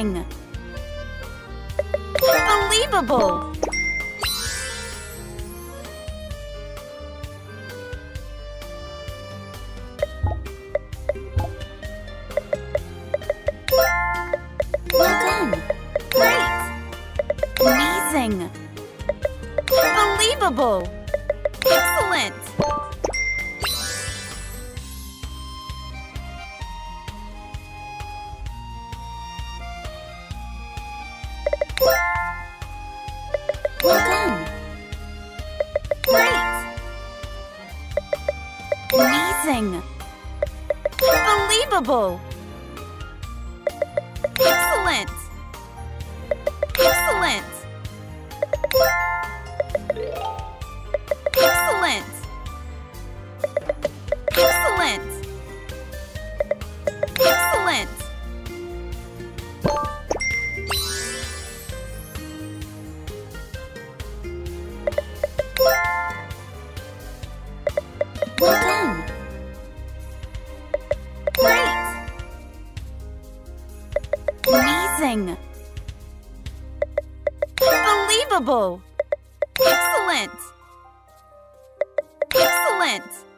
Amazing! Unbelievable! Well done! Great! Amazing! Unbelievable! Well done! Great! Amazing! Unbelievable! Unbelievable! Excellent! Excellent!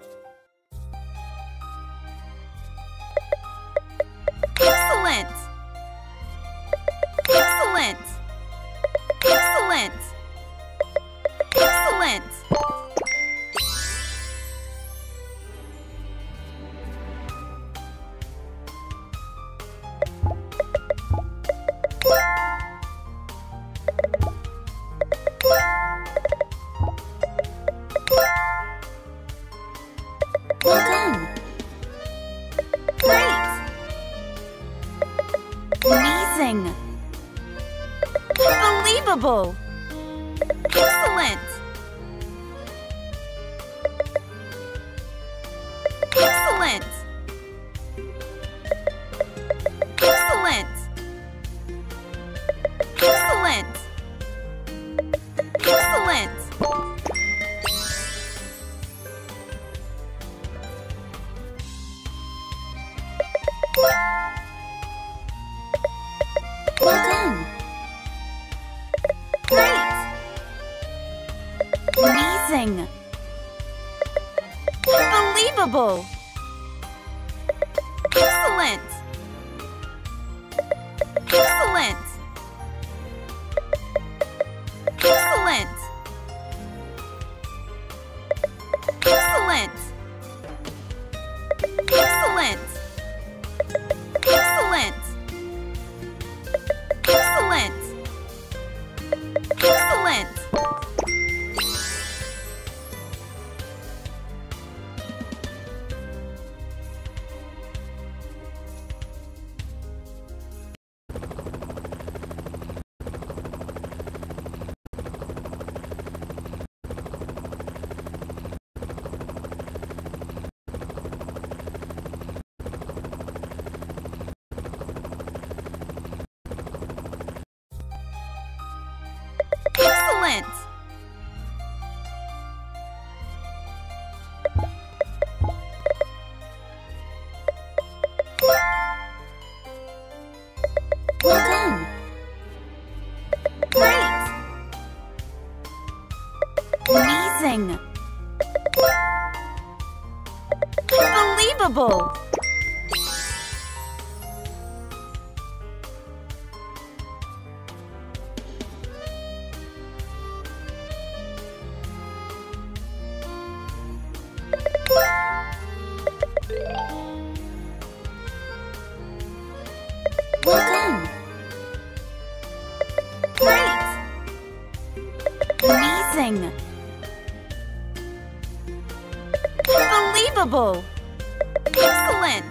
Well done! Great! Amazing! Unbelievable! Unbelievable! Excellent! Well done! Great! Amazing! Unbelievable! Well done! Great! Amazing! Unbelievable! Excellent!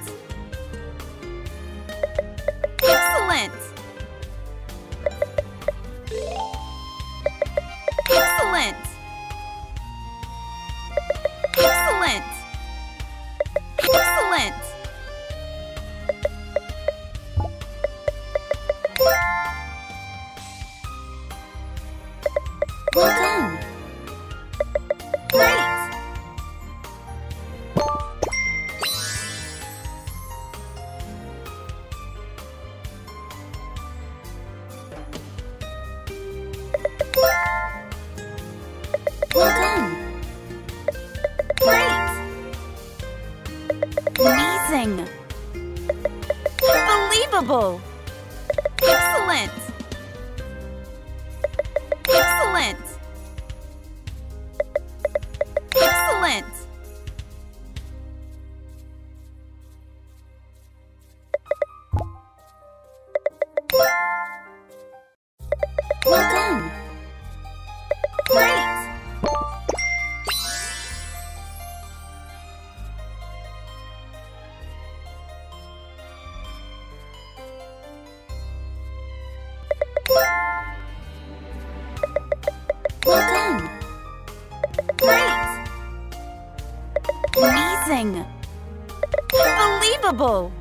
Well done! Great! Well done! Great! Amazing! Unbelievable! Excellent! Amazing! Unbelievable!